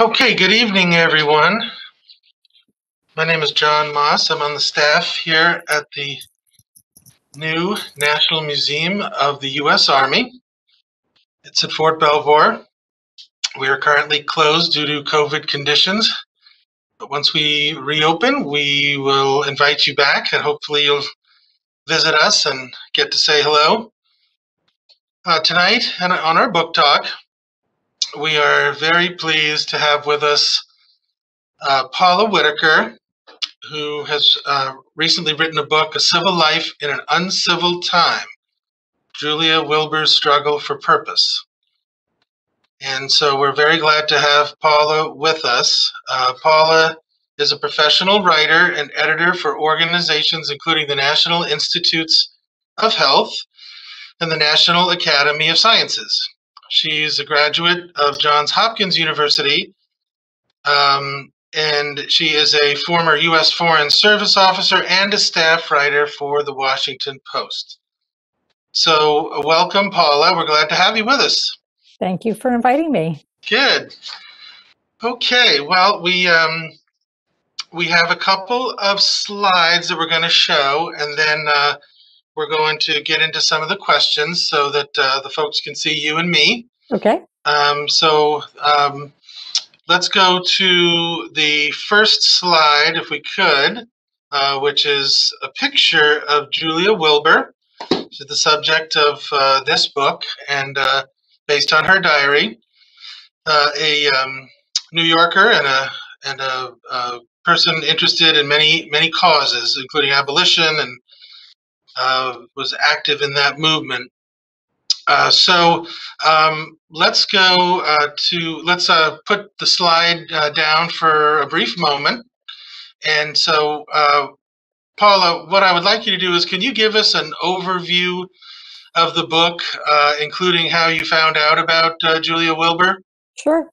Okay, good evening, everyone. My name is John Moss. I'm on the staff here at the new National Museum of the U.S. Army. It's at Fort Belvoir. We are currently closed due to COVID conditions, but once we reopen, we will invite you back and hopefully you'll visit us and get to say hello. Uh, tonight, and on our book talk, we are very pleased to have with us uh, Paula Whitacre, who has uh, recently written a book, A Civil Life in an Uncivil Time Julia Wilbur's Struggle for Purpose. And so we're very glad to have Paula with us. Uh, Paula is a professional writer and editor for organizations including the National Institutes of Health and the National Academy of Sciences. She's a graduate of Johns Hopkins University, um, and she is a former U.S. Foreign Service officer and a staff writer for the Washington Post. So, welcome, Paula. We're glad to have you with us. Thank you for inviting me. Good. Okay. Well, we um, we have a couple of slides that we're going to show, and then uh, we're going to get into some of the questions so that uh, the folks can see you and me. Okay. Um, so um, let's go to the first slide, if we could, uh, which is a picture of Julia Wilbur. She's the subject of uh, this book and uh, based on her diary. Uh, a um, New Yorker and a and a, a, person interested in many many causes, including abolition and was active in that movement. Uh, so um, let's go uh, to, let's uh, put the slide uh, down for a brief moment. And so, uh, Paula, what I would like you to do is, can you give us an overview of the book, including how you found out about Julia Wilbur? Sure.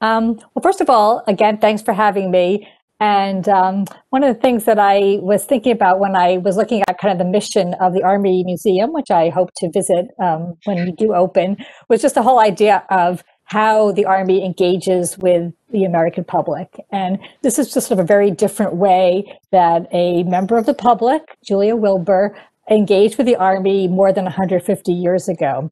Um, well, first of all, again, thanks for having me. And um, one of the things that I was thinking about when I was looking at kind of the mission of the Army Museum, which I hope to visit um, when you do open, was just the whole idea of how the Army engages with the American public. And this is just sort of a very different way that a member of the public, Julia Wilbur, engaged with the Army more than 150 years ago.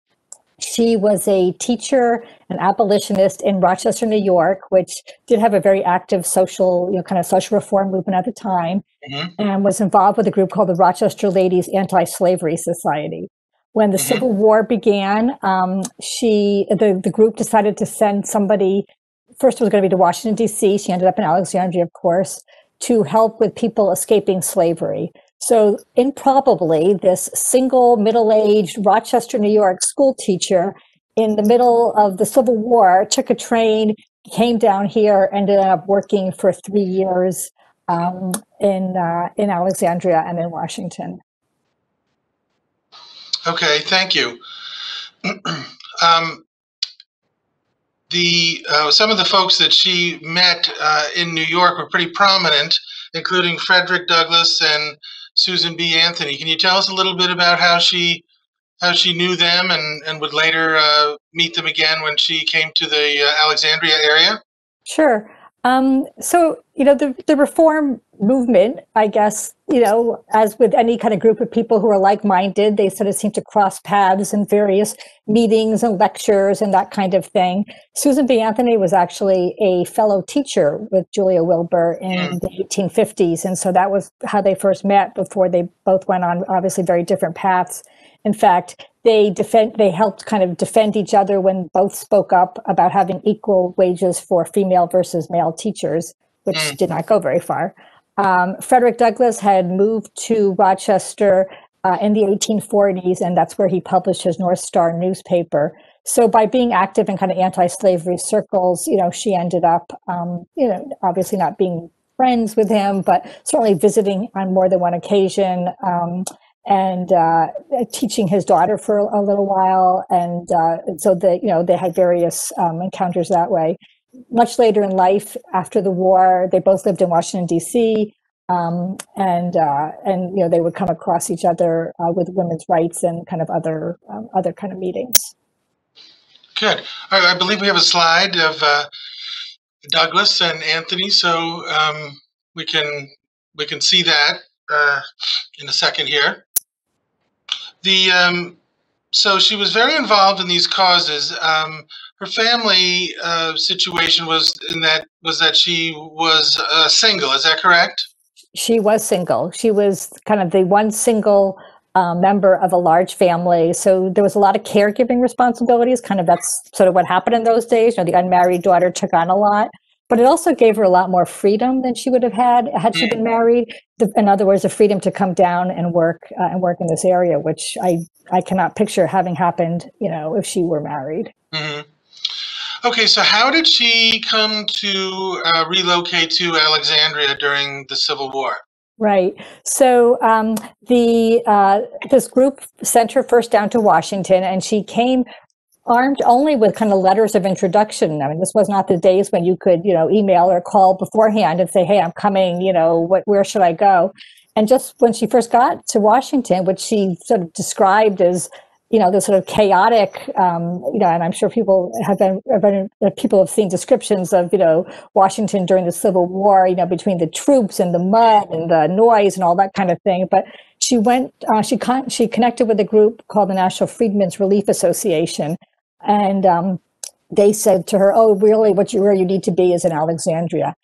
She was a teacher, an abolitionist in Rochester, New York, which did have a very active social, you know, kind of social reform movement at the time, mm-hmm. and was involved with a group called the Rochester Ladies Anti-Slavery Society. When the mm-hmm. Civil War began, um, she the, the group decided to send somebody. First, it was going to be to Washington D.C. She ended up in Alexandria, of course, to help with people escaping slavery. So, improbably, this single middle aged Rochester, New York school teacher in the middle of the Civil War took a train, came down here, ended up working for three years um, in, uh, in Alexandria and in Washington. Okay, thank you. um, the uh, some of the folks that she met uh, in New York were pretty prominent, including Frederick Douglass and Susan B. Anthony. Can you tell us a little bit about how she how she knew them and, and would later uh, meet them again when she came to the uh, Alexandria area? Sure. Um, so, you know, the, the reform movement, I guess, you know, as with any kind of group of people who are like minded, they sort of seem to cross paths in various meetings and lectures and that kind of thing. Susan B. Anthony was actually a fellow teacher with Julia Wilbur in mm. the 1850s. And so that was how they first met before they both went on obviously very different paths. In fact, they defend they helped kind of defend each other when both spoke up about having equal wages for female versus male teachers, which mm. did not go very far. Um, Frederick Douglass had moved to Rochester uh, in the 1840s, and that's where he published his North Star newspaper. So by being active in kind of anti-slavery circles, you know, she ended up, um, you know, obviously not being friends with him, but certainly visiting on more than one occasion. Um, and uh, teaching his daughter for a, little while. And uh, so that you know they had various um, encounters that way. Much later in life, after the war, they both lived in Washington D.C. Um, and uh, and you know they would come across each other uh, with women's rights and kind of other um, other kind of meetings. Good. I believe we have a slide of uh, Douglass and Anthony, so um, we can we can see that uh, in a second here. The um, so she was very involved in these causes. Um, her family uh, situation was in that was that she was uh, single. Is that correct? She was single. She was kind of the one single uh, member of a large family. So there was a lot of caregiving responsibilities. Kind of that's sort of what happened in those days. You know, the unmarried daughter took on a lot but it also gave her a lot more freedom than she would have had had she been married. The, in other words, the freedom to come down and work uh, and work in this area, which I I cannot picture having happened, you know, if she were married. Mm-hmm. Okay, so how did she come to uh, relocate to Alexandria during the Civil War? Right. So um, the uh, this group sent her first down to Washington, and she came armed only with kind of letters of introduction. I mean, this was not the days when you could, you know, email or call beforehand and say, "Hey, I'm coming. You know, what, where should I go?" And just when she first got to Washington, which she sort of described as, you know, the sort of chaotic, um, you know, and I'm sure people have been, have been, uh, people have seen descriptions of, you know, Washington during the Civil War, you know, between the troops and the mud and the noise and all that kind of thing. But she went, uh, she con- she connected with a group called the National Freedmen's Relief Association, and um, they said to her, "Oh, really? What you where you need to be is in Alexandria."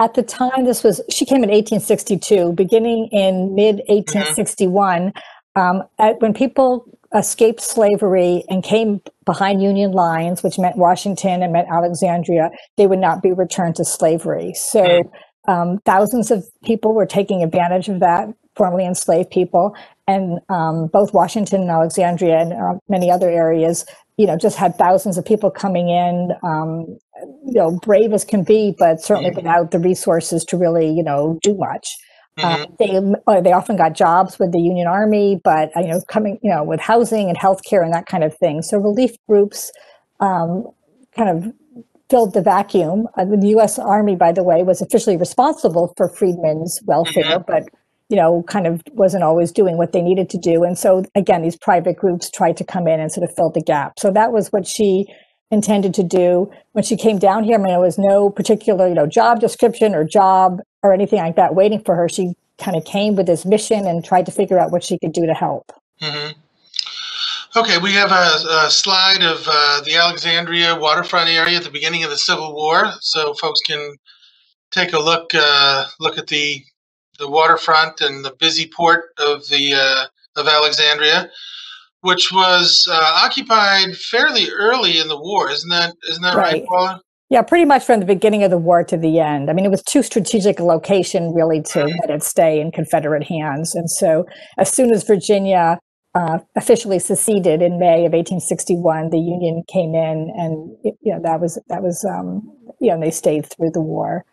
At the time, this was she came in 1862. Beginning in mid 1861, mm-hmm. um, at, when people escaped slavery and came behind Union lines, which meant Washington and meant Alexandria, they would not be returned to slavery. So. Mm. Um, thousands of people were taking advantage of that, formerly enslaved people, and um, both Washington and Alexandria and uh, many other areas you know, just had thousands of people coming in, um, you know, brave as can be, but certainly mm-hmm. without the resources to really, you know, do much. Uh, mm-hmm. Uh, they they often got jobs with the Union Army, but uh, you know, coming you know with housing and healthcare and that kind of thing. So relief groups um, kind of filled the vacuum. Uh, the U.S. Army, by the way, was officially responsible for freedmen's welfare, mm-hmm. but you know, kind of wasn't always doing what they needed to do. And so again, these private groups tried to come in and sort of fill the gap. So that was what she intended to do when she came down here. I mean, there was no particular, you know, job description or job or anything like that waiting for her. She kind of came with this mission and tried to figure out what she could do to help. Mm-hmm. Okay, we have a, a slide of uh, the Alexandria waterfront area at the beginning of the Civil War, so folks can take a look uh, look at the the waterfront and the busy port of the uh, of Alexandria, which was uh, occupied fairly early in the war. Isn't that isn't that right, right Paula? Yeah, pretty much from the beginning of the war to the end. I mean, it was too strategic a location really to mm-hmm. let it stay in Confederate hands. And so, as soon as Virginia uh, officially seceded in May of 1861, the Union came in, and you know that was that was um, you know they stayed through the war.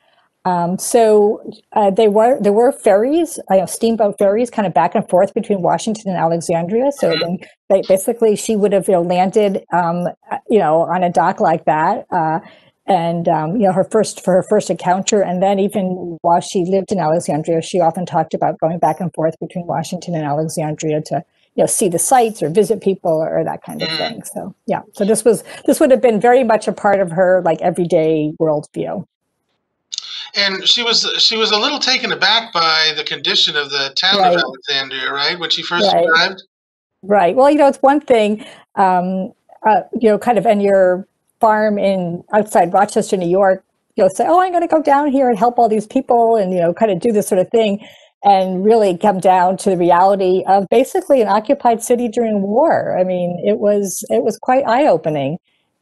Um, so uh, they were there were ferries, uh, steamboat ferries, kind of back and forth between Washington and Alexandria. So then they, basically, she would have you know landed um, you know on a dock like that. Uh, and um, you know her first for her first encounter, and then even while she lived in Alexandria, she often talked about going back and forth between Washington and Alexandria to you know see the sites or visit people or, or that kind of thing. So yeah, so this was this would have been very much a part of her like everyday worldview and she was she was a little taken aback by the condition of the town right. of Alexandria, right, when she first right. arrived. Right. Well, you know, it's one thing, um, uh, you know, kind of and your farm in outside Rochester, New York, you'll say, "Oh, I'm going to go down here and help all these people," and you know, kind of do this sort of thing, and really come down to the reality of basically an occupied city during war. I mean, it was it was quite eye opening.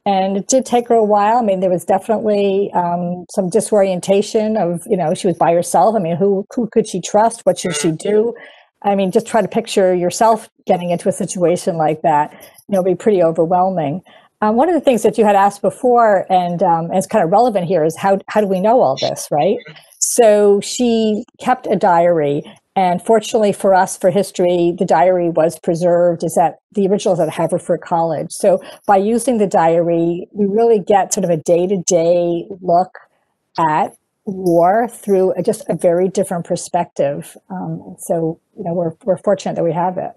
And it did take her a while. I mean, there was definitely um, some disorientation of, you know, she was by herself. I mean, who who could she trust? What should she do? I mean, just try to picture yourself getting into a situation like that. You know, be pretty overwhelming. Um, one of the things that you had asked before, and um, it's kind of relevant here, is how how do we know all this, right? So she kept a diary, and fortunately for us, for history, the diary was preserved. Is at the original is at Haverford College. So by using the diary, we really get sort of a day to day look at war through a, just a very different perspective. Um, so you know we're we're fortunate that we have it.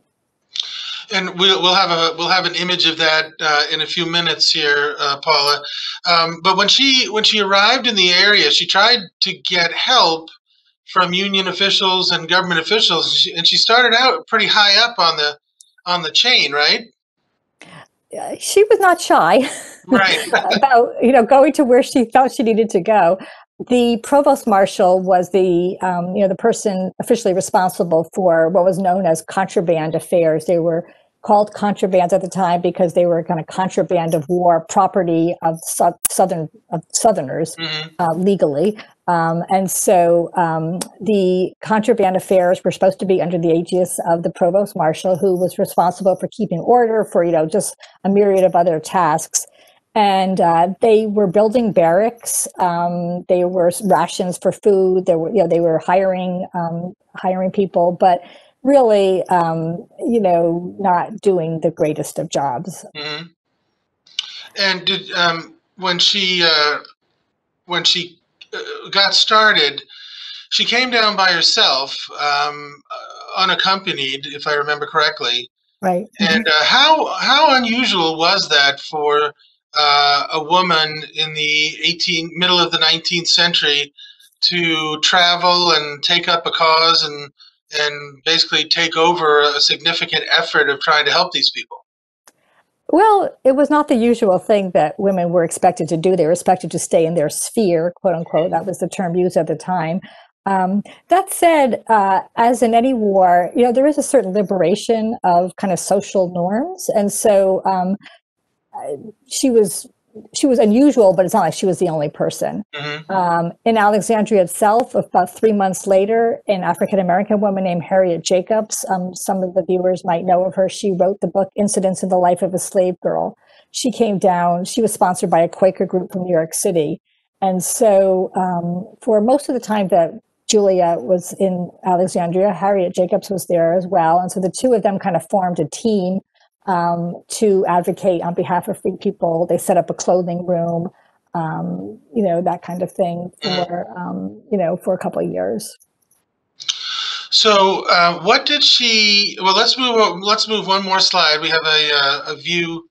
And we'll, we'll have a we'll have an image of that uh, in a few minutes here, uh, Paula. Um, but when she when she arrived in the area, she tried to get help from union officials and government officials, and she, and she started out pretty high up on the on the chain, right? Uh, she was not shy Right. about you know going to where she felt she needed to go. The provost marshal was the um, you know the person officially responsible for what was known as contraband affairs. They were called contrabands at the time because they were kind of contraband of war property of sou- southern of southerners hmm uh, legally. Um, and so um, the contraband affairs were supposed to be under the aegis of the provost marshal, who was responsible for keeping order, for you know just a myriad of other tasks. And uh, they were building barracks. Um, they were rations for food. They were you know they were hiring um, hiring people, but really um, you know not doing the greatest of jobs. hmm And did um, when she uh, when she uh, got started, she came down by herself, um, uh, unaccompanied, if I remember correctly. Right. And uh, how how unusual was that for uh, a woman in the 18 middle of the 19th century to travel and take up a cause and and basically take over a significant effort of trying to help these people? Well, it was not the usual thing that women were expected to do. They were expected to stay in their sphere, quote unquote. That was the term used at the time. Um, that said, uh, as in any war, you know, there is a certain liberation of kind of social norms. And so um, she was she was unusual, but it's not like she was the only person. hmm Um, in Alexandria itself, about three months later, an African American woman named Harriet Jacobs, um, some of the viewers might know of her, she wrote the book Incidents in the Life of a Slave Girl. She came down, she was sponsored by a Quaker group from New York City. And so, um, for most of the time that Julia was in Alexandria, Harriet Jacobs was there as well. And so the two of them kind of formed a team um, to advocate on behalf of free people. They set up a clothing room um, you know, that kind of thing for, um, you know, for a couple of years. So, uh, what did she? Well, let's move. o- Let's move one more slide. We have a uh, a view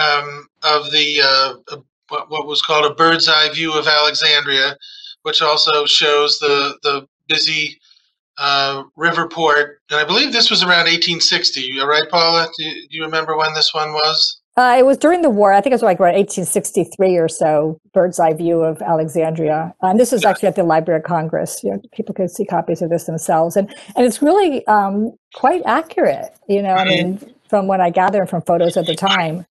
um, of the uh, uh, what, what was called a bird's eye view of Alexandria, which also shows the the busy uh, river port. And I believe this was around 1860. You right, Paula? Do you, do you remember when this one was? Uh, it was during the war. I think it was like around 1863 or so. Bird's eye view of Alexandria, and this is actually at the Library of Congress. You know, people could see copies of this themselves, and and it's really um, quite accurate. You know, I mean, from what I gather from photos at the time.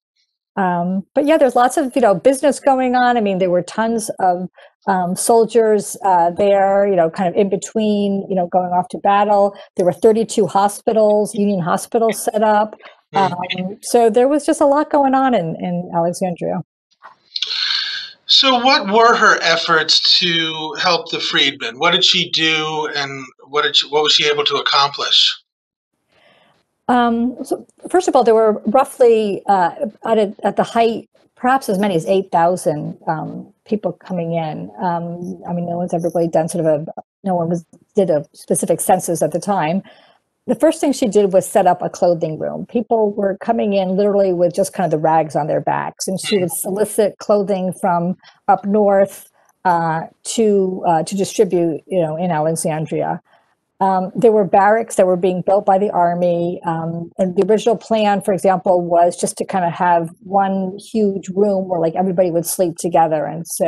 Um, but yeah, there's lots of you know business going on. I mean, there were tons of um, soldiers uh, there. You know, kind of in between. You know, going off to battle. There were 32 hospitals, Union hospitals set up. Um, so there was just a lot going on in, in Alexandria. So, what were her efforts to help the freedmen? What did she do, and what did she, what was she able to accomplish? Um, so first of all, there were roughly uh, at, a, at the height, perhaps as many as 8,000 um, people coming in. Um, I mean, no one's ever really done sort of a, no one was did a specific census at the time. The first thing she did was set up a clothing room. People were coming in literally with just kind of the rags on their backs, and she would solicit clothing from up north uh, to uh, to distribute, you know, in Alexandria. Um, there were barracks that were being built by the army, um, and the original plan, for example, was just to kind of have one huge room where like everybody would sleep together. And so,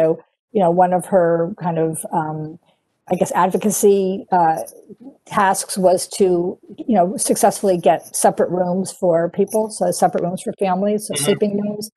you know, one of her kind of, um, I guess, advocacy uh, tasks was to, you know, successfully get separate rooms for people, so separate rooms for families, so Mhm. sleeping rooms.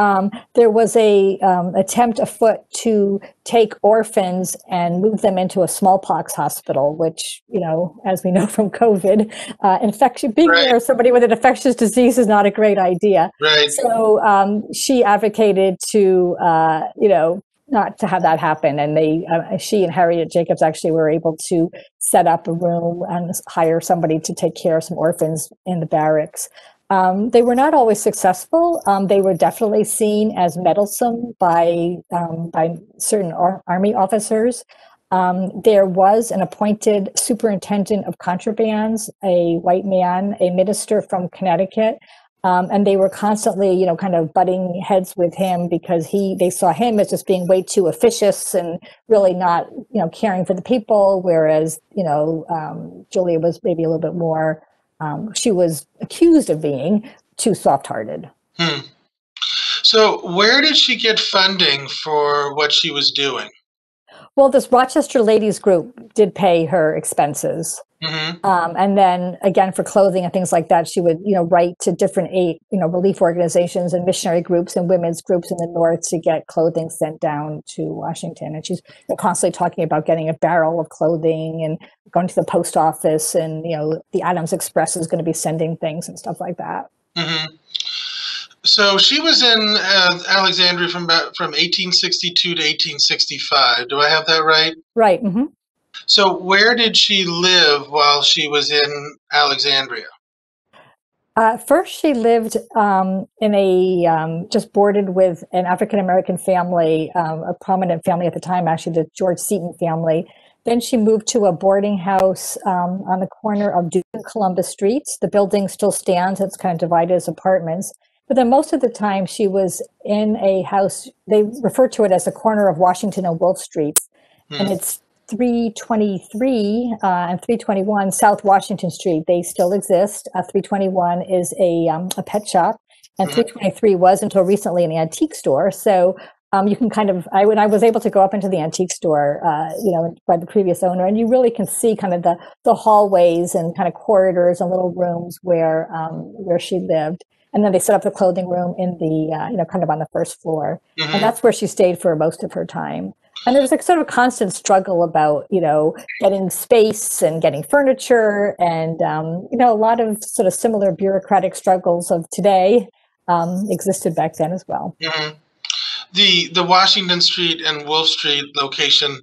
Um, there was a um, attempt afoot to take orphans and move them into a smallpox hospital, which you know, as we know from COVID, uh, infection being Right. near somebody with an infectious disease is not a great idea. Right. So um, she advocated to, uh, you know, not to have that happen, and they, uh, she and Harriet Jacobs actually were able to set up a room and hire somebody to take care of some orphans in the barracks. Um, they were not always successful. Um, they were definitely seen as meddlesome by um, by certain ar- army officers. Um, there was an appointed superintendent of contrabands, a white man, a minister from Connecticut, um, and they were constantly, you know, kind of butting heads with him because he they saw him as just being way too officious and really not, you know, caring for the people. Whereas, you know, um, Julia was maybe a little bit more. Um, she was accused of being too soft-hearted. Hmm. So, where did she get funding for what she was doing? Well, this Rochester Ladies Group did pay her expenses. Hmm Um, and then again, for clothing and things like that, she would, you know, write to different aid, you know, relief organizations and missionary groups and women's groups in the North to get clothing sent down to Washington. And she's constantly talking about getting a barrel of clothing and going to the post office and, you know, the Adams Express is going to be sending things and stuff like that. hmm So she was in uh, Alexandria from about, from 1862 to 1865. Do I have that right? Right. hmm So where did she live while she was in Alexandria? Uh, first, she lived um, in a um, just boarded with an African American family, um, a prominent family at the time, actually the George Seaton family. Then she moved to a boarding house um, on the corner of Duke and Columbus Streets. The building still stands; it's kind of divided as apartments. But then most of the time, she was in a house. They refer to it as the corner of Washington and Wolfe Streets, and Hmm. it's 323 uh, and 321 South Washington Street. They still exist. Uh, 321 is a, um, a pet shop, and Mhm. 323 was until recently an antique store. So um, you can kind of, I when I was able to go up into the antique store, uh, you know, by the previous owner, and you really can see kind of the the hallways and kind of corridors and little rooms where um, where she lived. And then they set up the clothing room in the, uh, you know, kind of on the first floor Mhm. and that's where she stayed for most of her time. And there was like sort of a constant struggle about, you know, getting space and getting furniture, and um, you know, a lot of sort of similar bureaucratic struggles of today um, existed back then as well. Mhm. The the Washington Street and Wolfe Street location,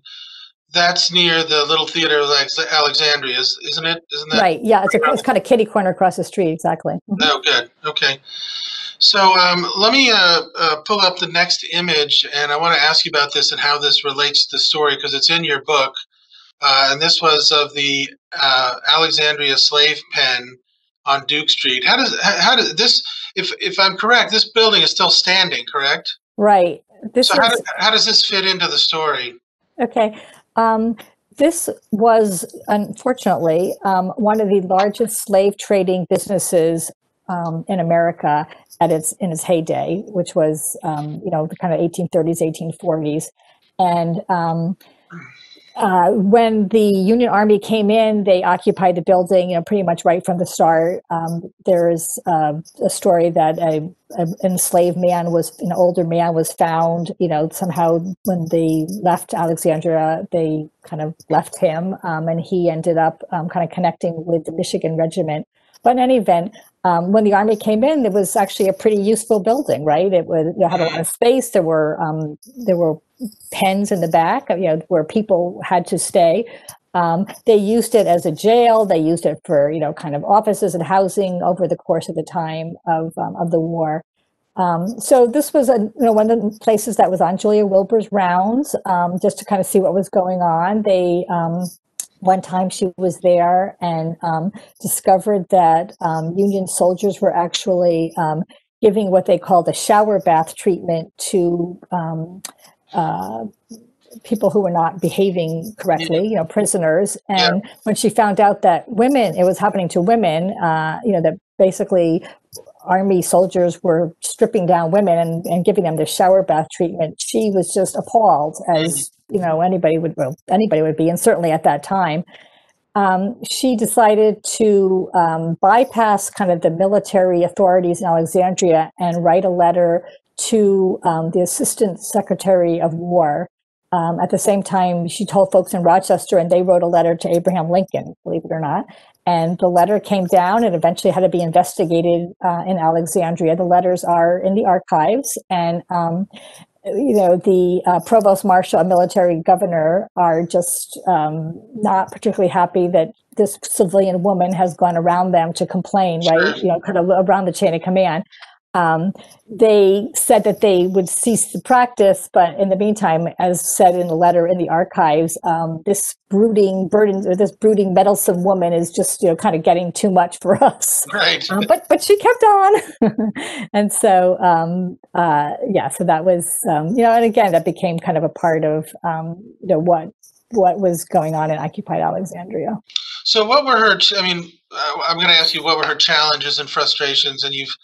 that's near the Little Theater of Alex- Alexandria, is- isn't it? Isn't that? Right? Yeah, it's a it's kind of kitty corner across the street. Exactly. Mhm. Oh, good. Okay. So um, let me uh, uh, pull up the next image, and I want to ask you about this and how this relates to the story because it's in your book. Uh, and this was of the uh, Alexandria slave pen on Duke Street. How does how, how does this? If if I'm correct, this building is still standing, correct? Right. This So how, is do, how does this fit into the story? Okay. Um, this was unfortunately um, one of the largest slave trading businesses um, in America at its in its heyday, which was um, you know the kind of 1830s, 1840s, and um, uh, when the Union Army came in, they occupied the building, you know, pretty much right from the start. Um, there's uh, a story that a, an enslaved man was, an older man was found, you know, somehow when they left Alexandria, they kind of left him, um, and he ended up um, kind of connecting with the Michigan Regiment. But in any event, um, when the army came in, it was actually a pretty useful building, right? It was it had a lot of space. There were um, there were pens in the back, you know, where people had to stay. Um, they used it as a jail. They used it for you know kind of offices and housing over the course of the time of um, of the war. Um, so this was a, you know one of the places that was on Julia Wilbur's rounds, um, just to kind of see what was going on. They one time she was there and um, discovered that um, Union soldiers were actually um, giving what they called a shower bath treatment to um, uh, people who were not behaving correctly, you know, prisoners. And when she found out that women, it was happening to women, uh, you know, that basically army soldiers were stripping down women and, and giving them the shower bath treatment, she was just appalled, as you know anybody would well, anybody would be, and certainly at that time. Um, she decided to um, bypass kind of the military authorities in Alexandria and write a letter to um, the Assistant Secretary of War. Um, at the same time, she told folks in Rochester, and they wrote a letter to Abraham Lincoln, believe it or not. And the letter came down and eventually had to be investigated uh, in Alexandria. The letters are in the archives, and um, you know the uh, provost marshal and military governor are just um, not particularly happy that this civilian woman has gone around them to complain, right? You know, kind of around the chain of command. Um, they said that they would cease the practice, but in the meantime, as said in the letter in the archives, um, this brooding burden or this brooding meddlesome woman is just you know kind of getting too much for us. Right. Um, but but she kept on, and so um, uh, yeah, so that was um, you know, and again that became kind of a part of um, you know what what was going on in occupied Alexandria. So, what were her? I mean, uh, I'm going to ask you what were her challenges and frustrations, and you've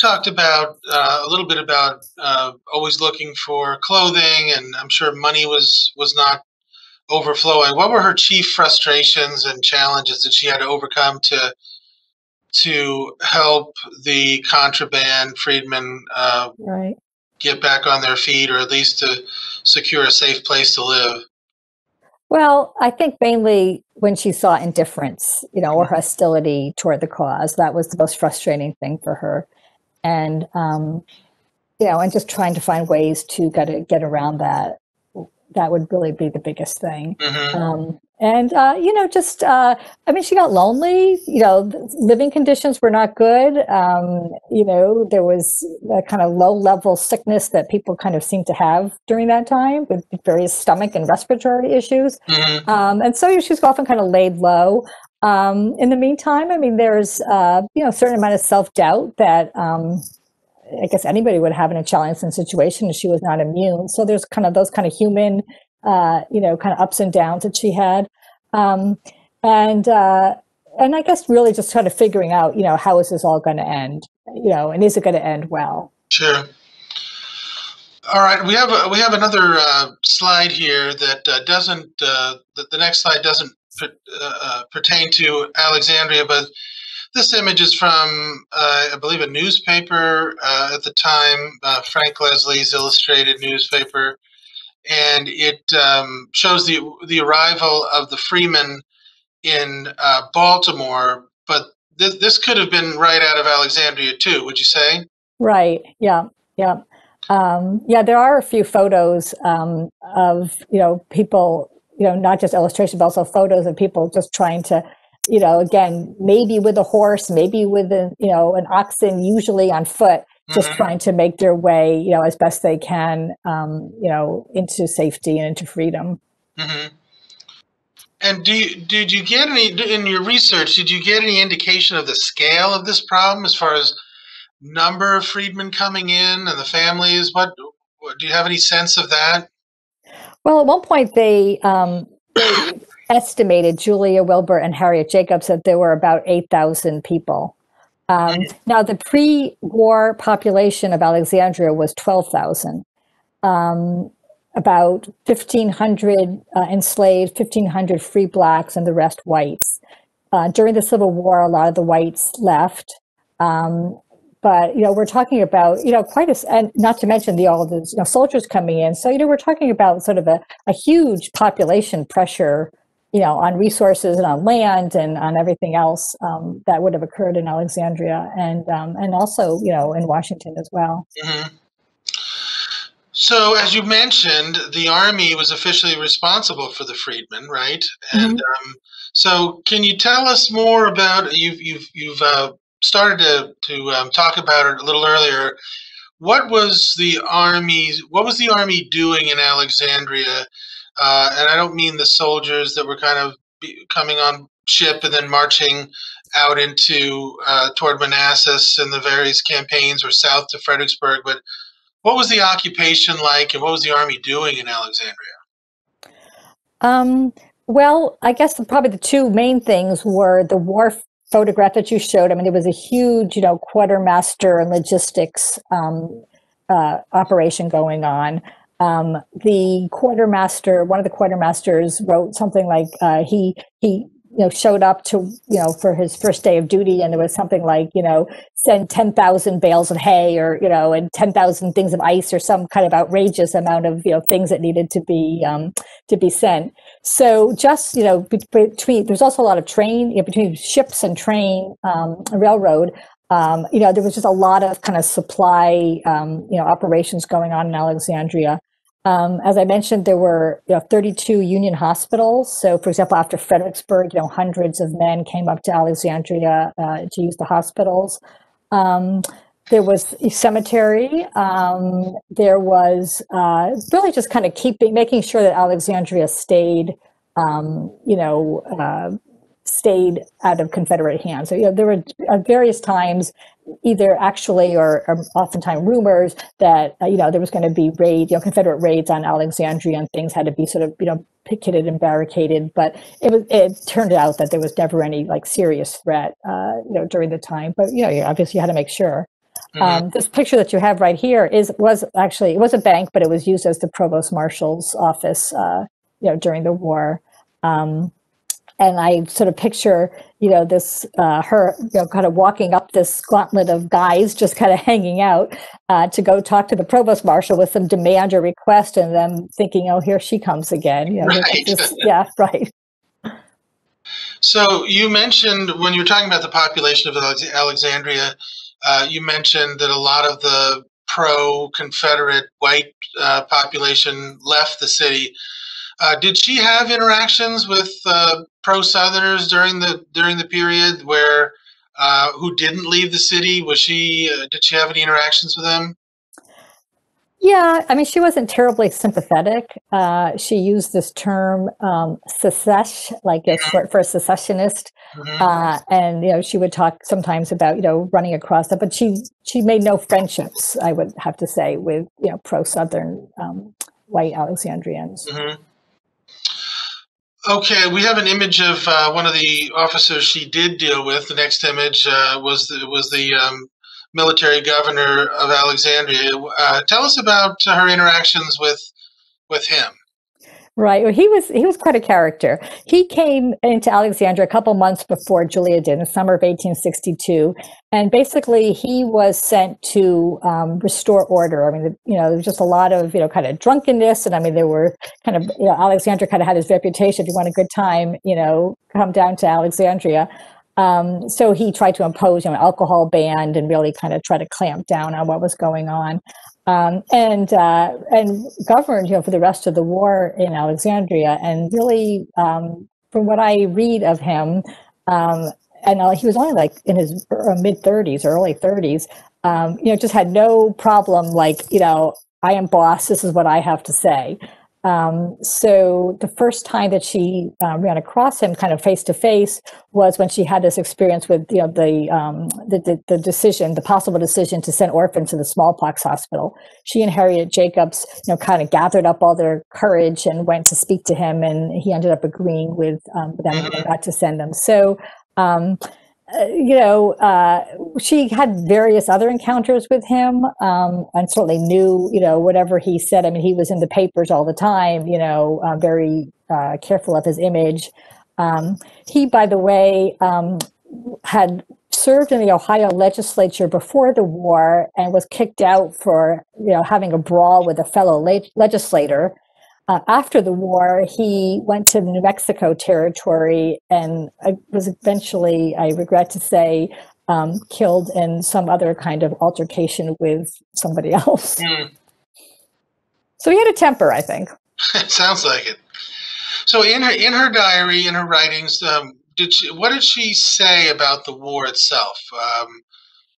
talked about uh, a little bit about uh, always looking for clothing, and I'm sure money was was not overflowing. What were her chief frustrations and challenges that she had to overcome to to help the contraband freedmen uh, right. get back on their feet, or at least to secure a safe place to live? Well, I think mainly when she saw indifference, you know, or hostility toward the cause, that was the most frustrating thing for her and um, you know, and just trying to find ways to get it, get around that. That would really be the biggest thing. Mm-hmm. Um, and uh, you know, just uh, I mean, she got lonely. You know, living conditions were not good. Um, you know, there was a kind of low level sickness that people kind of seemed to have during that time with various stomach and respiratory issues. Mm-hmm. Um, and so she's often kind of laid low. Um, in the meantime, I mean, there's uh, you know a certain amount of self doubt that um, I guess anybody would have in a challenging situation she was not immune. So there's kind of those kind of human, uh, you know, kind of ups and downs that she had, um, and uh, and I guess really just kind of figuring out, you know, how is this all going to end, you know, and is it going to end well? Sure. All right, we have a, we have another uh, slide here that uh, doesn't uh, the next slide doesn't uh, uh, pertain to Alexandria, but this image is from, uh, I believe, a newspaper uh, at the time, uh, Frank Leslie's illustrated newspaper, and it um, shows the the arrival of the freemen in uh, Baltimore. But this this could have been right out of Alexandria too. Would you say? Right. Yeah. Yeah. Um, yeah. There are a few photos um, of you know people you know, not just illustration, but also photos of people just trying to, you know, again, maybe with a horse, maybe with a, you know, an oxen, usually on foot, just mm-hmm. trying to make their way, you know, as best they can, um, you know, into safety and into freedom. Mm-hmm. And do you, did you get any in your research? Did you get any indication of the scale of this problem as far as number of freedmen coming in and the families? What, what do you have any sense of that? Well, at one point they, um, they estimated Julia Wilbur and Harriet Jacobs that there were about 8,000 people. Um, now, the pre war population of Alexandria was 12,000. Um, about 1,500 uh, enslaved, 1,500 free blacks, and the rest whites. Uh, during the Civil War, a lot of the whites left. Um, but you know we're talking about you know quite a and not to mention the all the you know, soldiers coming in so you know we're talking about sort of a, a huge population pressure you know on resources and on land and on everything else um, that would have occurred in alexandria and um, and also you know in washington as well mm-hmm. so as you mentioned the army was officially responsible for the freedmen right and mm-hmm. um, so can you tell us more about you've you've you've uh, started to to um, talk about it a little earlier. What was the army? What was the army doing in Alexandria? Uh, and I don't mean the soldiers that were kind of coming on ship and then marching out into uh, toward Manassas and the various campaigns or south to Fredericksburg, but what was the occupation like, and what was the army doing in Alexandria? Um, well, I guess the, probably the two main things were the war photograph that you showed, I mean, it was a huge, you know, quartermaster and logistics um, uh, operation going on. Um, the quartermaster, one of the quartermasters, wrote something like uh, he he you know showed up to you know for his first day of duty and there was something like you know send 10,000 bales of hay or you know and 10,000 things of ice or some kind of outrageous amount of you know things that needed to be um, to be sent. So just you know between there's also a lot of train you know, between ships and train um, railroad um, you know there was just a lot of kind of supply um, you know operations going on in Alexandria um, as I mentioned, there were you know, 32 Union hospitals. So, for example, after Fredericksburg, you know, hundreds of men came up to Alexandria uh, to use the hospitals. Um, there was a cemetery. Um, there was uh, really just kind of keeping, making sure that Alexandria stayed, um, you know, uh, stayed out of Confederate hands. So, you know, there were at various times, either actually or, or oftentimes rumors that, uh, you know, there was going to be raid, you know, Confederate raids on Alexandria and things had to be sort of, you know, picketed and barricaded. But it was, it turned out that there was never any like serious threat, uh, you know, during the time. But, you know, you obviously you had to make sure. Mhm. Um, this picture that you have right here is was actually it was a bank, but it was used as the provost marshal's office, uh, you know, during the war. Um, and I sort of picture, you know, this uh, her, you know, kind of walking up this gauntlet of guys, just kind of hanging out uh, to go talk to the provost marshal with some demand or request, and them thinking, "Oh, here she comes again." You know, Right. just- yeah, right. So you mentioned when you were talking about the population of Alexandria, uh, you mentioned that a lot of the pro-Confederate white uh, population left the city. Uh, did she have interactions with uh, pro-Southerners during the during the period where uh, who didn't leave the city? Was she? Uh, did she have any interactions with them? Yeah, I mean, she wasn't terribly sympathetic. Uh, she used this term um, "secesh," like it's short for a secessionist, Mhm. uh, and you know, she would talk sometimes about you know running across that, but she she made no friendships. I would have to say with you know pro Southern um, white Alexandrians. Mhm. Okay, we have an image of uh, one of the officers she did deal with. The next image uh, was the, was the um, military governor of Alexandria. Uh, tell us about her interactions with with him. Right. Well, he was he was quite a character. He came into Alexandria a couple months before Julia did in the summer of 1862, and basically he was sent to um, restore order. I mean, you know, there was just a lot of you know kind of drunkenness, and I mean, there were kind of you know Alexandria kind of had his reputation. If you want a good time, you know, come down to Alexandria. Um, so he tried to impose you know, an alcohol ban and really kind of try to clamp down on what was going on um, and uh, and governed, you know, for the rest of the war in Alexandria. And really, um, from what I read of him, um, and uh, he was only like in his mid thirties, early thirties. Um, you know, just had no problem. Like, you know, I am boss. This is what I have to say. Um, so the first time that she uh, ran across him, kind of face to face, was when she had this experience with you know the, um, the, the the decision, the possible decision to send orphans to the smallpox hospital. She and Harriet Jacobs, you know, kind of gathered up all their courage and went to speak to him, and he ended up agreeing with um, them and got to send them. So. Um, you know, uh, she had various other encounters with him, um, and certainly knew, you know, whatever he said. I mean, he was in the papers all the time, you know, uh, very uh, careful of his image. Um, he, by the way, um, had served in the Ohio legislature before the war and was kicked out for, you know, having a brawl with a fellow le- legislator. Uh, after the war, he went to New Mexico territory and was eventually, I regret to say, um, killed in some other kind of altercation with somebody else. Hmm. So he had a temper, I think. Sounds like it. So in her in her diary, in her writings, um, did she, what did she say about the war itself? Um,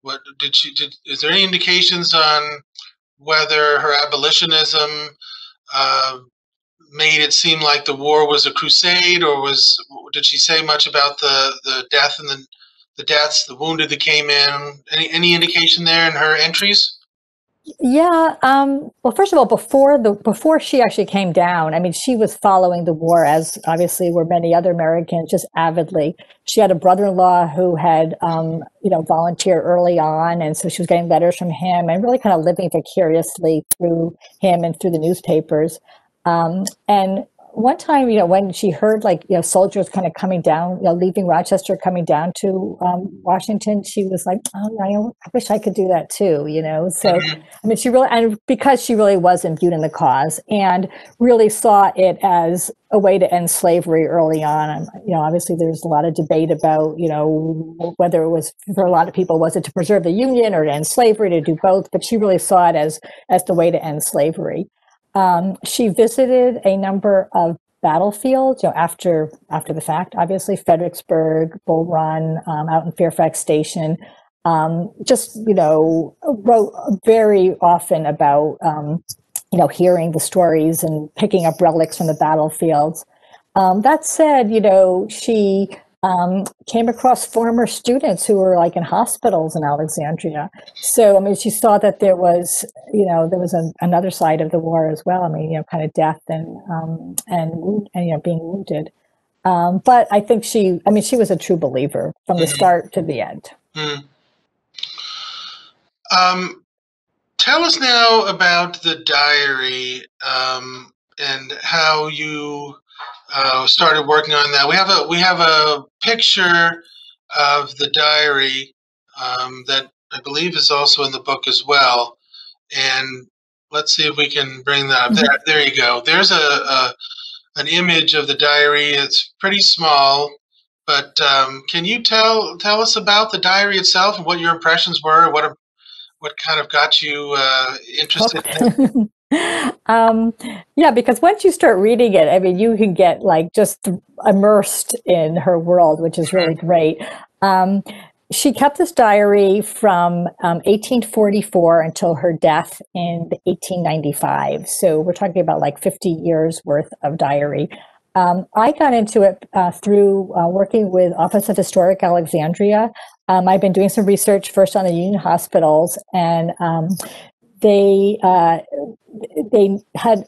what did she did? Is there any indications on whether her abolitionism uh, made it seem like the war was a crusade, or was did she say much about the the death and the the deaths, the wounded that came in? Any any indication there in her entries? Yeah. Um, well, first of all, before the before she actually came down, I mean, she was following the war as obviously were many other Americans, just avidly. She had a brother-in-law who had, um, you know, volunteered early on, and so she was getting letters from him and really kind of living vicariously through him and through the newspapers. Um, and one time, you know, when she heard like, you know, soldiers kind of coming down, you know, leaving Rochester, coming down to um, Washington, she was like, oh, I, I wish I could do that too, you know? So, I mean, she really, and because she really was imbued in the cause and really saw it as a way to end slavery early on. And, you know, obviously there's a lot of debate about, you know, whether it was for a lot of people, was it to preserve the Union or to end slavery, to do both? But she really saw it as, as the way to end slavery. Um, she visited a number of battlefields, you know, after after the fact. Obviously, Fredericksburg, Bull Run, um, out in Fairfax Station. um, just you know wrote very often about um, you know hearing the stories and picking up relics from the battlefields. Um, that said, you know she um, came across former students who were like in hospitals in Alexandria. So I mean, she saw that there was you know there was a, another side of the war as well. I mean, you know, kind of death and um, and and you know being wounded. Um, but I think she, I mean, she was a true believer from the start to the end. Mm. Um, tell us now about the diary um, and how you uh, started working on that. We have a we have a picture of the diary um, that I believe is also in the book as well. And let's see if we can bring that up. There, there you go. There's a, a an image of the diary. It's pretty small, but um, can you tell tell us about the diary itself and what your impressions were? What what kind of got you uh, interested? In um, yeah, because once you start reading it, I mean, you can get like just immersed in her world, which is really mm-hmm. great. Um, she kept this diary from um, 1844 until her death in 1895. So we're talking about like 50 years worth of diary. Um, I got into it uh, through uh, working with Office of Historic Alexandria. Um, I've been doing some research first on the Union hospitals, and um, they uh, they had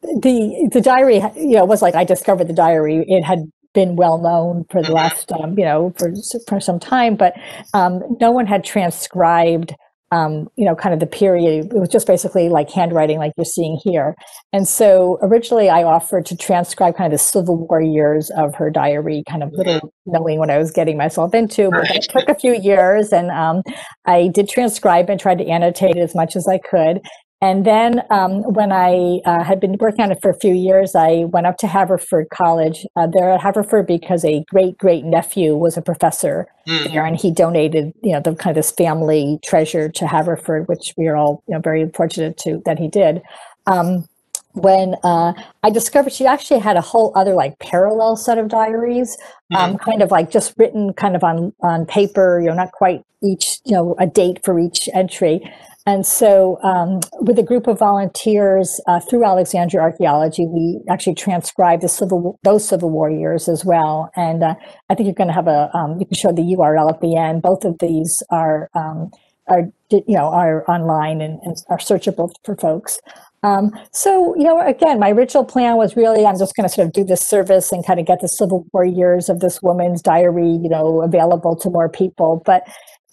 the the diary. You know, was like I discovered the diary. It had been well known for the mm-hmm. last, um, you know, for, for some time, but um, no one had transcribed, um, you know, kind of the period. It was just basically like handwriting, like you're seeing here. And so originally I offered to transcribe kind of the Civil War years of her diary, kind of little mm-hmm. knowing what I was getting myself into. But it took a few years and um, I did transcribe and tried to annotate as much as I could. And then um, when I uh, had been working on it for a few years, I went up to Haverford College uh, there at Haverford because a great great nephew was a professor mm. there, and he donated you know the kind of this family treasure to Haverford, which we are all you know very fortunate to that he did. Um, when uh, I discovered she actually had a whole other like parallel set of diaries, um, kind of like just written kind of on on paper, you know, not quite each you know a date for each entry. And so, um, with a group of volunteers uh, through Alexandria Archaeology, we actually transcribed the civil those Civil War years as well. And uh, I think you're going to have a um, you can show the URL at the end. Both of these are um, are you know are online and, and are searchable for folks. Um, so, you know, again, my original plan was really I'm just going to sort of do this service and kind of get the Civil War years of this woman's diary, you know, available to more people. But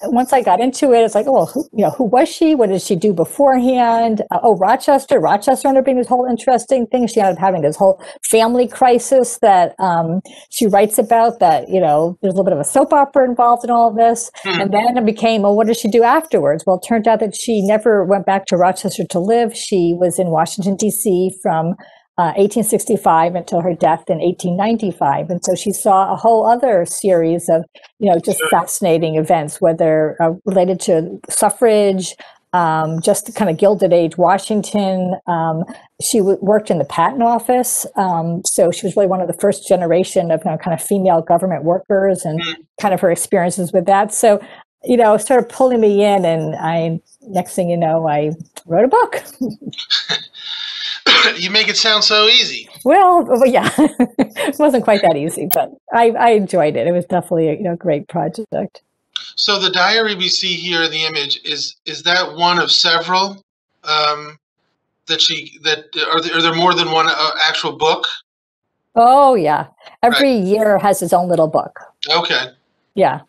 once I got into it, it's like, oh, well, who, you know, who was she? What did she do beforehand? Uh, oh, Rochester. Rochester ended up being this whole interesting thing. She ended up having this whole family crisis that um, she writes about. That you know, there's a little bit of a soap opera involved in all of this. Mm-hmm. And then it became, well, what did she do afterwards? Well, it turned out that she never went back to Rochester to live. She was in Washington D.C. from 1865 uh, until her death in 1895. And so she saw a whole other series of, you know, just fascinating events, whether uh, related to suffrage, um, just kind of Gilded Age Washington. Um, she w- worked in the patent office. Um, so she was really one of the first generation of you know, kind of female government workers and mm. kind of her experiences with that. So, you know, started pulling me in and I, next thing you know, I wrote a book. you make it sound so easy. Well, well yeah, it wasn't quite that easy, but I, I enjoyed it. It was definitely a you know great project. So the diary we see here in the image is is that one of several um, that she that are there, are there more than one uh, actual book? Oh yeah, every right. year has its own little book. Okay. Yeah.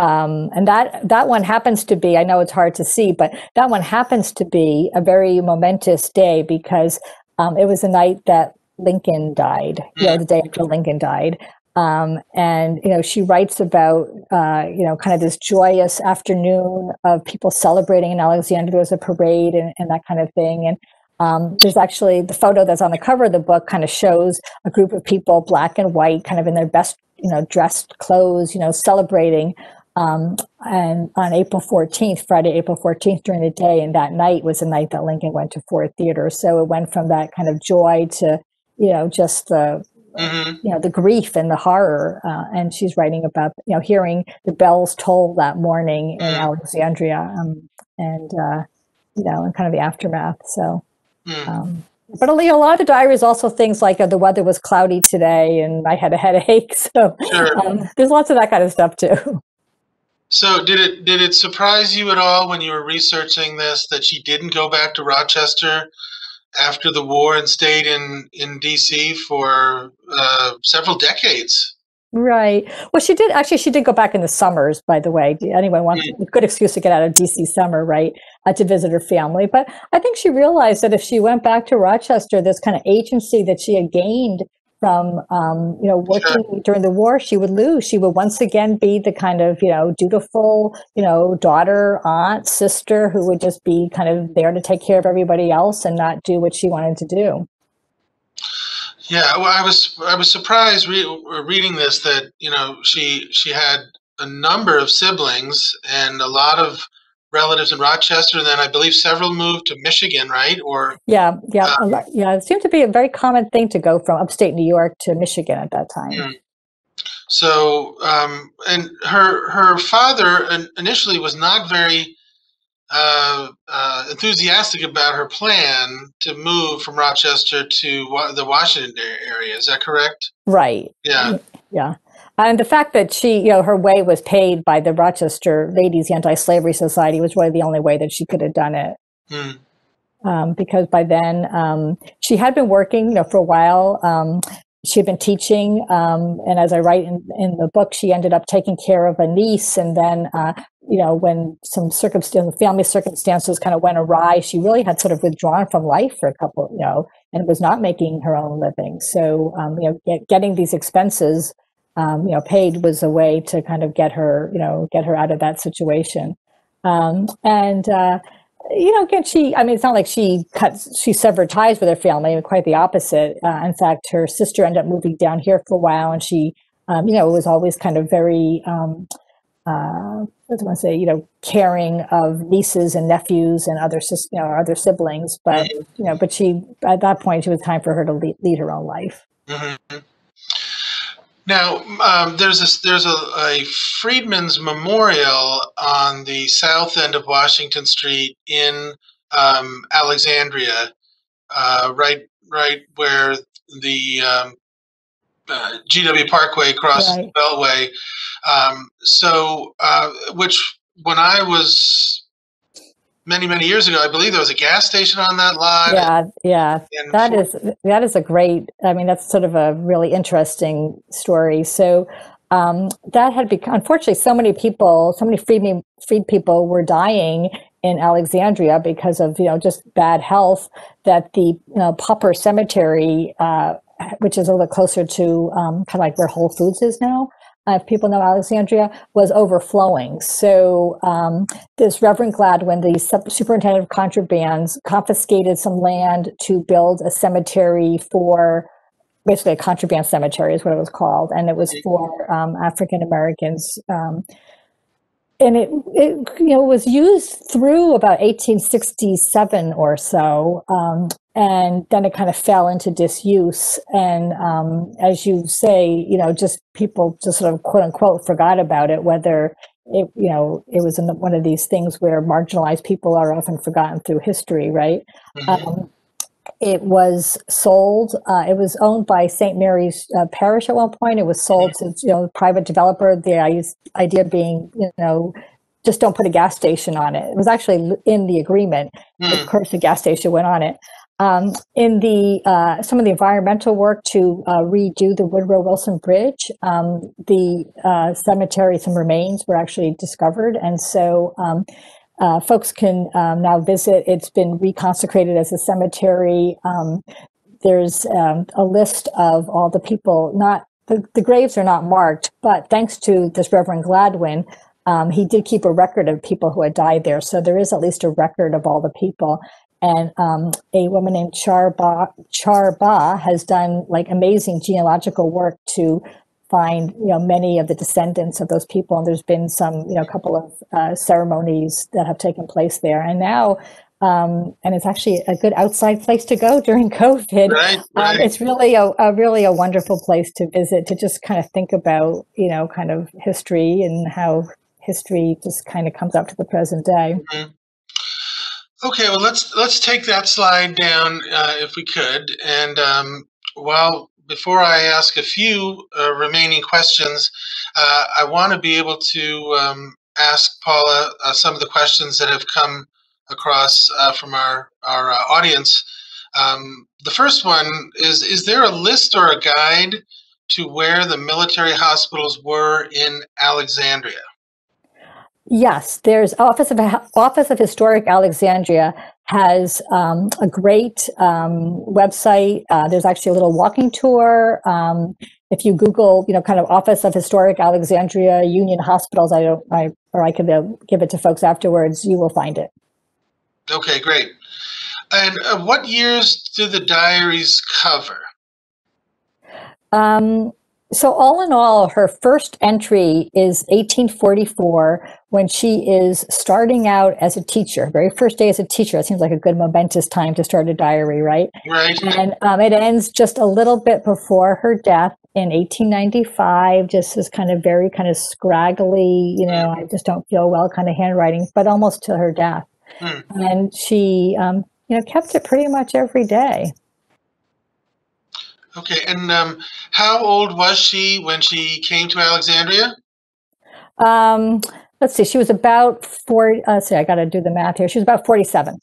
Um, and that that one happens to be, I know it's hard to see, but that one happens to be a very momentous day because um, it was the night that Lincoln died, you know, the day after Lincoln died. Um, and, you know, she writes about, uh, you know, kind of this joyous afternoon of people celebrating in Alexandria. There was a parade and, and that kind of thing. And um, there's actually the photo that's on the cover of the book kind of shows a group of people, black and white, kind of in their best, you know, dressed clothes, you know, celebrating um, and on April 14th, Friday, April 14th, during the day, and that night was the night that Lincoln went to Ford Theater. So it went from that kind of joy to, you know, just the hmm you know the grief and the horror uh, and she's writing about you know hearing the bells toll that morning in Mm. alexandria um, and uh, you know and kind of the aftermath so Mm. um, but a a lot of the diaries also things like uh, the weather was cloudy today and i had a headache so Sure. um, there's lots of that kind of stuff too So did it did it surprise you at all when you were researching this that she didn't go back to Rochester after the war and stayed in in D.C. for uh, several decades? Right. Well, she did actually. She did go back in the summers, by the way. Anyone wants a good excuse to get out of DC summer, right? Uh, to visit her family. But I think she realized that if she went back to Rochester, this kind of agency that she had gained from, um, you know, working during the war, she would lose. She would once again be the kind of, you know, dutiful, you know, daughter, aunt, sister who would just be kind of there to take care of everybody else and not do what she wanted to do. Yeah, well, I was I was surprised re- reading this that you know she she had a number of siblings and a lot of relatives in Rochester, and then I believe several moved to Michigan, right? Or Yeah, yeah, lot- yeah. It seemed to be a very common thing to go from upstate New York to Michigan at that time. Mm. So, um, and her her father initially was not very uh, uh, enthusiastic about her plan to move from Rochester to wa- the Washington area. Is that correct? Right. Yeah. Yeah. And the fact that she, you know, her way was paid by the Rochester Ladies Anti-Slavery Society was really the only way that she could have done it. Hmm. Um, because by then um, she had been working, you know, for a while. Um, she had been teaching, um, and as I write in, in the book, she ended up taking care of a niece. And then, uh, you know, when some circumstances, family circumstances kind of went awry, she really had sort of withdrawn from life for a couple, you know, and was not making her own living. So, um, you know, get, getting these expenses, um, you know, paid was a way to kind of get her, you know, get her out of that situation. Um, and uh, you know, again, she, I mean, it's not like she cut, she severed ties with her family, quite the opposite. Uh, in fact, her sister ended up moving down here for a while and she, um, you know, was always kind of very, um, uh, what do I want to say, you know, caring of nieces and nephews and other, sis, you know, other siblings. But, you know, but she, at that point, it was time for her to lead, lead her own life. hmm Now, um, there's a, there's a, a Freedmen's Memorial on the south end of Washington Street in um, Alexandria, uh, right right where the um, uh, GW Parkway crosses Right. the Beltway. Um, so, uh, which when I was many many years ago, I believe there was a gas station on that lot. Yeah, yeah. That is that is a great. I mean, that's sort of a really interesting story. So um, that had become unfortunately so many people, so many freed freed people were dying in Alexandria because of you know just bad health. That the you know, Pauper Cemetery, uh, which is a little closer to um, kind of like where Whole Foods is now. Uh, if people know Alexandria, was overflowing. So um, this Reverend Gladwin, the sup- superintendent of contrabands, confiscated some land to build a cemetery for basically a contraband cemetery is what it was called, and it was for um, African Americans. Um, and it, it you know was used through about 1867 or so um, and then it kind of fell into disuse and um, as you say you know just people just sort of quote unquote forgot about it whether it you know it was in the, one of these things where marginalized people are often forgotten through history right Mhm. um, it was sold. Uh, it was owned by St. Mary's uh, Parish at one point. It was sold to you know private developer. The idea being you know just don't put a gas station on it. It was actually in the agreement. Hmm. Of course, the gas station went on it. Um, in the uh, some of the environmental work to uh, redo the Woodrow Wilson Bridge, um, the uh, cemetery, some remains were actually discovered, and so um, uh, folks can um, now visit. It's been reconsecrated as a cemetery. Um, there's um, a list of all the people. Not the, the graves are not marked, but thanks to this Reverend Gladwin, um, he did keep a record of people who had died there. So there is at least a record of all the people. And um, a woman named Char Bah, Char Bah has done like amazing genealogical work to find you know many of the descendants of those people and there's been some you know couple of uh, ceremonies that have taken place there and now Um, and it's actually a good outside place to go during COVID. Right, Um, it's really a, a really a wonderful place to visit to just kind of think about, you know, kind of history and how history just kind of comes up to the present day. Okay, well let's let's take that slide down uh, if we could. And um, well, before I ask a few uh, remaining questions, uh, I want to be able to um, ask Paula uh, some of the questions that have come across uh, from our our uh, audience. Um, the first one is: Is there a list or a guide to where the military hospitals were in Alexandria? Yes, there's Office of Office of Historic Alexandria has um, a great um, website. Uh, there's actually a little walking tour. Um, if you Google, you know, kind of Office of Historic Alexandria Union Hospitals, I don't, I or I could uh, give it to folks afterwards. You will find it. Okay, great. And uh, what years do the diaries cover? Um, so all in all, her first entry is 1844 when she is starting out as a teacher. Very first day as a teacher. It seems like a good momentous time to start a diary, right? Right. And um, it ends just a little bit before her death in 1895, just as kind of very kind of scraggly, you know, I just don't feel well kind of handwriting, but almost to her death. Hmm. And she, um, you know, kept it pretty much every day. Okay, and um, how old was she when she came to Alexandria? Um, let's see, she was about 40, uh, let's see, I got to do the math here. She was about 47.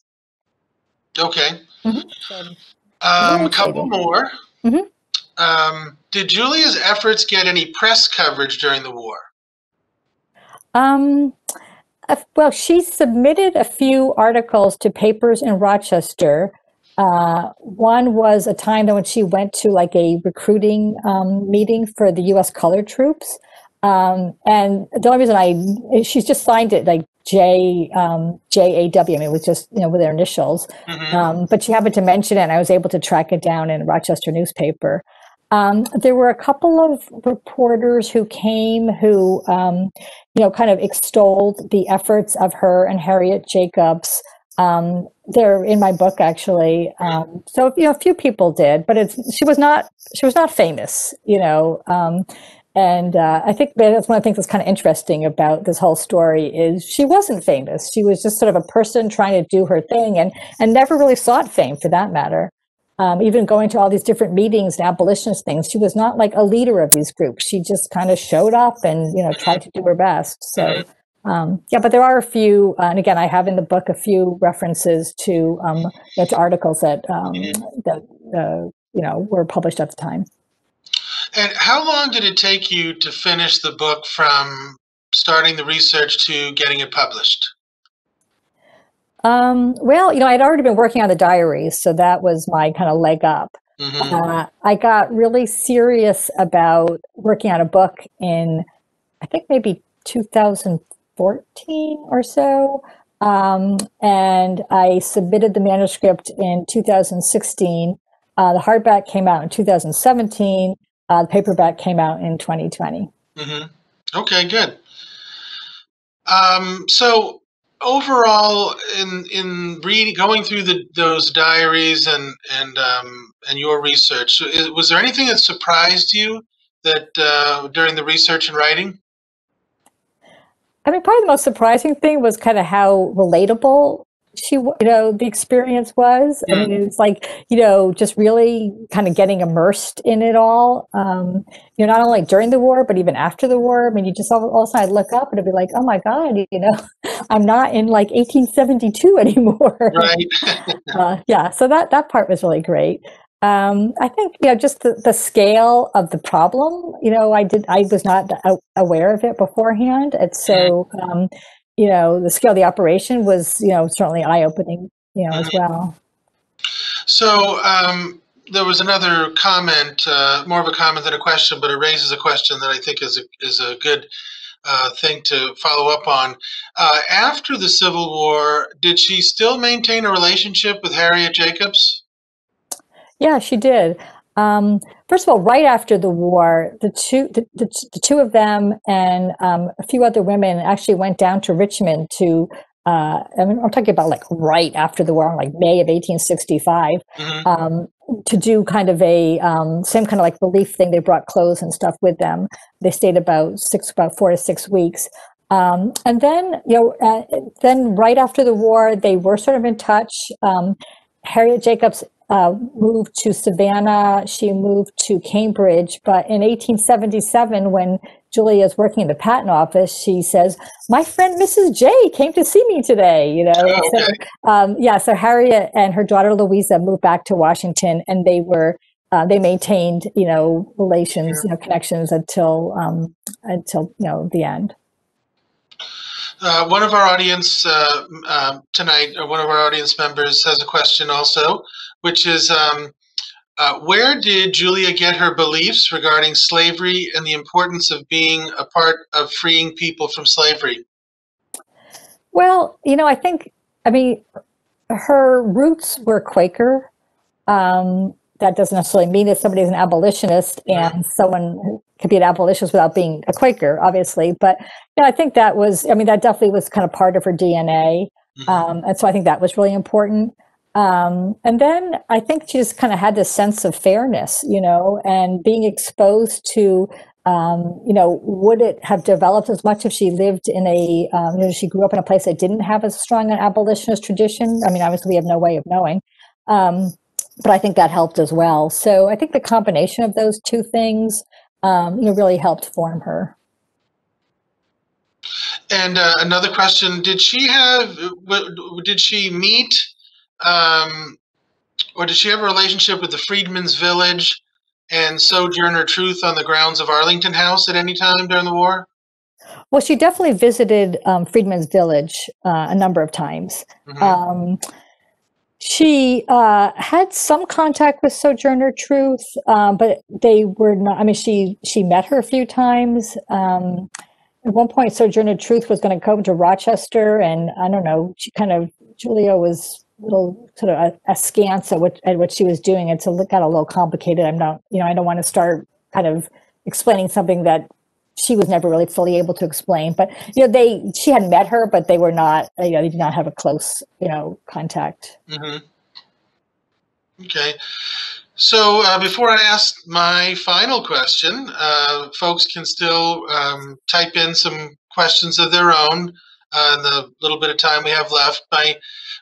Okay. Mhm. Um, a couple more. Mhm. Um, did Julia's efforts get any press coverage during the war? Um, well, she submitted a few articles to papers in Rochester. Uh, one was a time that when she went to like a recruiting um, meeting for the U.S. colored troops. Um, and the only reason I, she's just signed it like J, um, J A W. I mean, it was just, you know, with their initials. Mhm. Um, but she happened to mention it, and I was able to track it down in a Rochester newspaper. Um, there were a couple of reporters who came who, um, you know, kind of extolled the efforts of her and Harriet Jacobs. Um, they're in my book actually. Um, so you know, a few people did, but it's she was not she was not famous, you know. And uh, I think that's one of the things that's kind of interesting about this whole story is she wasn't famous. She was just sort of a person trying to do her thing and and never really sought fame for that matter. Um, even going to all these different meetings and abolitionist things, she was not like a leader of these groups. She just kind of showed up and you know tried to do her best. So um, yeah, but there are a few, uh, and again, I have in the book a few references to um, you know, to articles that um, that uh, you know were published at the time. And how long did it take you to finish the book from starting the research to getting it published? Um, well, you know, I'd already been working on the diaries, so that was my kind of leg up. hmm Uh, I got really serious about working on a book in, I think maybe 2014 or so. Um, and I submitted the manuscript in 2016. Uh, the hardback came out in 2017. Uh, the paperback came out in 2020. hmm Okay, good. Um, so overall, in in reading, going through the those diaries and and um, and your research, was there anything that surprised you that uh, during the research and writing? I mean, probably the most surprising thing was kind of how relatable she, you know, the experience was. I mean, it's like, you know, just really kind of getting immersed in it all. Um, you know, not only during the war, but even after the war. I mean, you just all, all of a sudden I'd look up and it'd be like, oh my God, you know, I'm not in like 1872 anymore. Right. uh, yeah, so that that part was really great. Um, I think you know just the, the scale of the problem. You know, I did I was not aware of it beforehand, and so um, you know the scale of the operation was you know certainly eye opening. You know as well. So um, there was another comment, uh, more of a comment than a question, but it raises a question that I think is a, is a good uh, thing to follow up on. Uh, after the Civil War, did she still maintain a relationship with Harriet Jacobs? Yeah, she did. Um, first of all, right after the war, the two the, the, the two of them and um, a few other women actually went down to Richmond to uh, I mean, I'm talking about like right after the war, like May of 1865, mm-hmm. um, to do kind of a um, same kind of like relief thing. They brought clothes and stuff with them. They stayed about six, about four to six weeks. Um, and then, you know, uh, then right after the war, they were sort of in touch. Um, Harriet Jacobs uh, moved to Savannah. She moved to Cambridge. But in 1877, when Julia is working in the patent office, she says, "My friend Mrs. J came to see me today." You know, oh, okay. so, um, yeah. So Harriet and her daughter Louisa moved back to Washington, and they were uh, they maintained, you know, relations, you know, connections until um, until you know the end. Uh, one of our audience uh, uh, tonight, or one of our audience members, has a question also, which is um, uh, where did Julia get her beliefs regarding slavery and the importance of being a part of freeing people from slavery? Well, you know, I think, I mean, her roots were Quaker. Um, that doesn't necessarily mean that somebody's an abolitionist and someone could be an abolitionist without being a Quaker, obviously. But yeah, I think that was, I mean, that definitely was kind of part of her DNA. Mm-hmm. Um, and so I think that was really important. Um, and then I think she just kind of had this sense of fairness, you know, and being exposed to, um, you know, would it have developed as much if she lived in a, um, you know, she grew up in a place that didn't have as strong an abolitionist tradition? I mean, obviously, we have no way of knowing. Um, but I think that helped as well. So I think the combination of those two things, um, you know, really helped form her. And uh, another question: Did she have? Did she meet, um, or did she have a relationship with the Freedmen's Village and Sojourner Truth on the grounds of Arlington House at any time during the war? Well, she definitely visited um, Freedmen's Village uh, a number of times. Mm-hmm. Um, she uh, had some contact with Sojourner Truth, um, but they were not. I mean, she she met her a few times. Um, at one point, Sojourner Truth was going to come to Rochester, and I don't know. She kind of Julia was little sort of askance at what at what she was doing. It's a, got a little complicated. I'm not, you know, I don't want to start kind of explaining something that she was never really fully able to explain. But you know, they she had met her, but they were not. You know, they did not have a close you know contact. Mm-hmm. Okay. So uh, before I ask my final question, uh, folks can still um, type in some questions of their own uh, in the little bit of time we have left. My,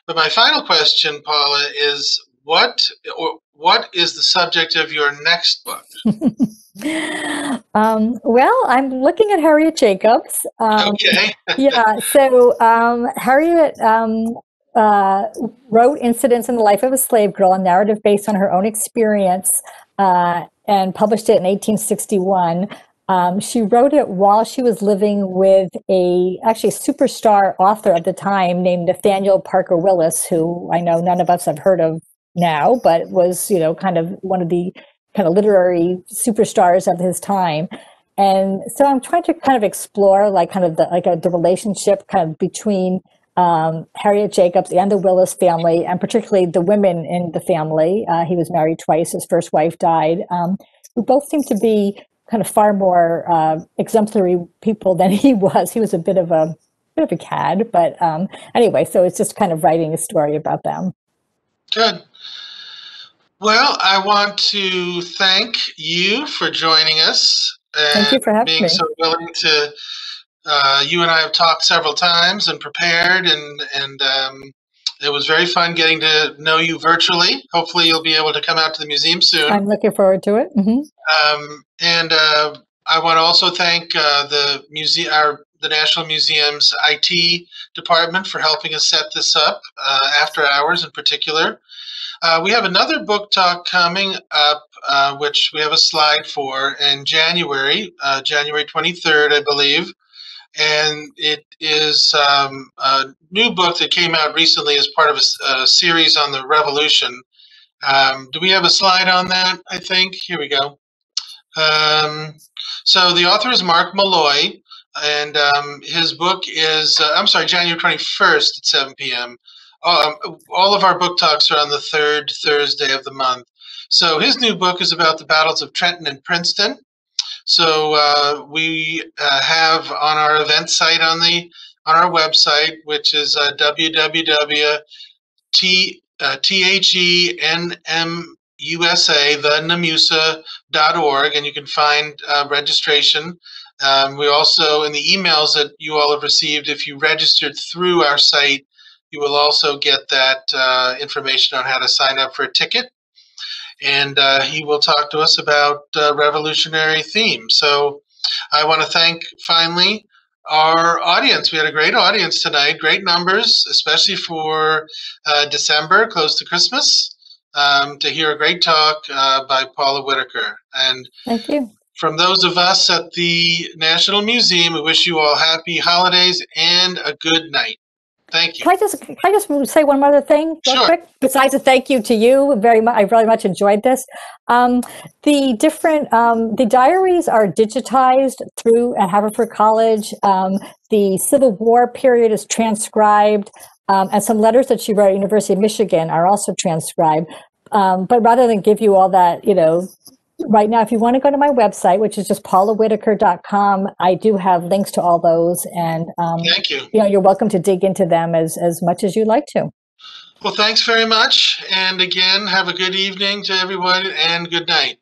but my final question, Paula, is what or what is the subject of your next book? um, well, I'm looking at Harriet Jacobs. Um, okay. yeah. So um, Harriet um, uh, wrote Incidents in the Life of a Slave Girl, a narrative based on her own experience, uh, and published it in 1861. Um, she wrote it while she was living with a actually superstar author at the time named Nathaniel Parker Willis, who I know none of us have heard of now, but was you know kind of one of the kind of literary superstars of his time. And so I'm trying to kind of explore like kind of the like a, the relationship kind of between um, Harriet Jacobs and the Willis family, and particularly the women in the family. Uh, he was married twice. His first wife died, um, who both seem to be kind of far more uh, exemplary people than he was. He was a bit of a bit of a cad, but um, anyway, so it's just kind of writing a story about them. Good. Well, I want to thank you for joining us. And thank you for having being me. so willing to uh, you and I have talked several times and prepared, and and um, it was very fun getting to know you virtually. Hopefully, you'll be able to come out to the museum soon. I'm looking forward to it. Mm-hmm. Um, and uh, I want to also thank uh, the museum, our the National Museum's IT department for helping us set this up uh, after hours, in particular. Uh, we have another book talk coming up, uh, which we have a slide for in January, uh, January 23rd, I believe and it is um, a new book that came out recently as part of a, a series on the revolution. Um, do we have a slide on that? I think here we go. Um, so the author is Mark Maloy, and um, his book is uh, I'm sorry, January 21st at 7 p.m. Um, all of our book talks are on the third Thursday of the month. So his new book is about the battles of Trenton and Princeton. So uh, we uh, have on our event site on the on our website, which is uh, www.t uh, the NMUSA.org, and you can find uh, registration. Um, we also, in the emails that you all have received, if you registered through our site, you will also get that uh, information on how to sign up for a ticket. And uh, he will talk to us about uh, revolutionary themes. So I want to thank finally our audience. We had a great audience tonight, great numbers, especially for uh, December, close to Christmas, um, to hear a great talk uh, by Paula Whitacre. And Thank you. from those of us at the National Museum, we wish you all happy holidays and a good night. Thank you. Can I just can I just say one other thing real Sure. quick? Besides a thank you to you, very much. I really much enjoyed this. Um, the different um, the diaries are digitized through at Haverford College. Um, the Civil War period is transcribed, um, and some letters that she wrote at University of Michigan are also transcribed. Um, but rather than give you all that, you know, right now, if you want to go to my website, which is just paulawhitacre.com, I do have links to all those, and um, Thank you. you know, you're welcome to dig into them as, as much as you'd like to. Well, thanks very much. And again, have a good evening to everyone and good night.